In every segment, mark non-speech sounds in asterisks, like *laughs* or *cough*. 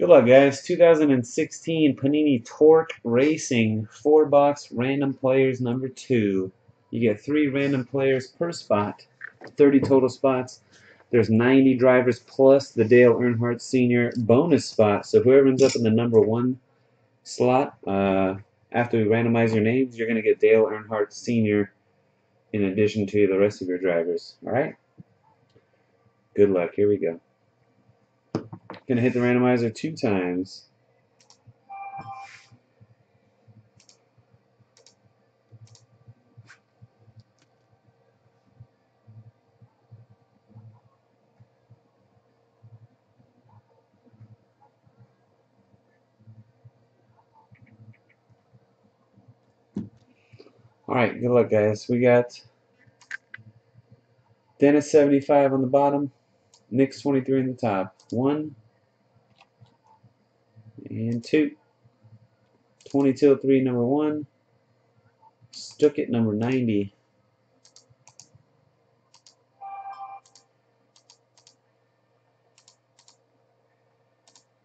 Good luck, guys. 2016 Panini Torque Racing, four box random players number two. You get three random players per spot, 30 total spots. There's 90 drivers plus the Dale Earnhardt Sr. bonus spot. So whoever ends up in the number one slot, uh, after we randomize your names, you're going to get Dale Earnhardt Sr. in addition to the rest of your drivers. All right? Good luck. Here we go. Gonna hit the randomizer two times. Alright, good luck guys. We got Dennis 75 on the bottom, Nick's 23 on the top. One, and two. 2203 number one. Stuck it number 90.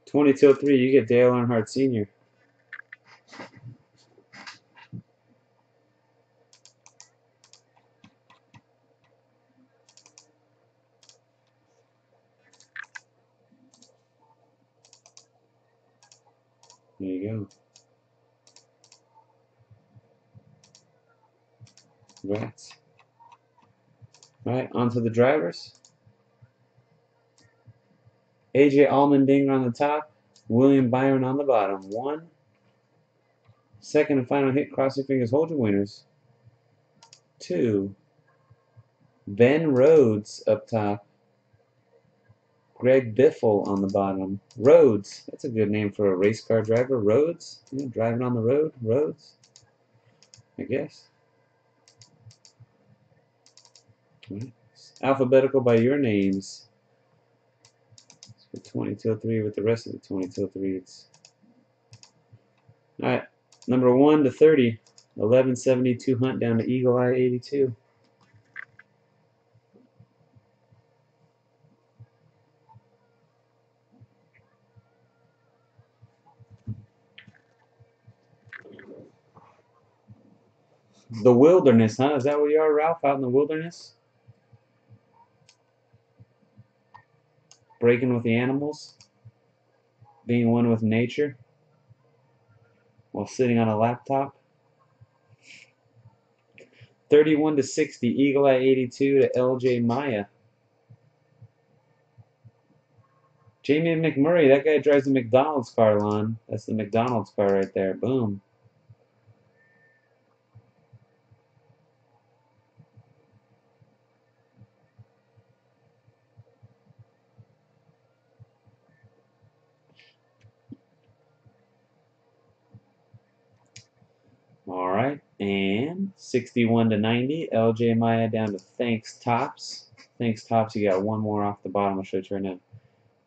Twenty two oh three, you get Dale Earnhardt Sr. There you go. Congrats. Alright, on to the drivers. AJ Allmendinger on the top, William Byron on the bottom. One. Second and final hit, cross your fingers, hold your winners. Two. Ben Rhodes up top. Greg Biffle on the bottom. Rhodes. That's a good name for a race car driver. Rhodes. Yeah, driving on the road. Rhodes. I guess. Right. Alphabetical by your names. For 2203 with the rest of the 2203. It's Alright. Number 1 to 30. 1172 Hunt down to Eagle Eye 82. The wilderness, huh? Is that where you are, Ralph? Out in the wilderness? Breaking with the animals? Being one with nature? While sitting on a laptop? 31 to 60, Eagle Eye 82 to LJ Maya. Jamie McMurray, that guy drives a McDonald's car, Lon. That's the McDonald's car right there. Boom. All right, and 61 to 90, LJ Maya down to Thanks Tops. Thanks Tops, you got one more off the bottom. I'll show you right now.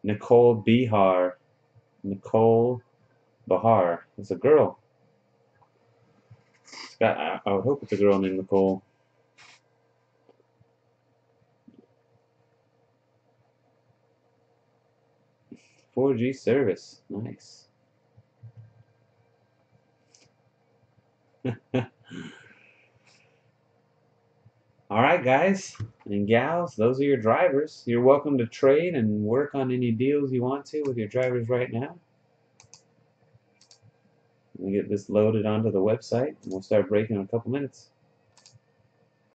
Nicole Behar. Nicole Behar. It's a girl. It's got, I, I would hope it's a girl named Nicole. Four G service. Nice. *laughs* Alright guys and gals, those are your drivers. You're welcome to trade and work on any deals you want to with your drivers right now. We get this loaded onto the website and we'll start breaking in a couple minutes.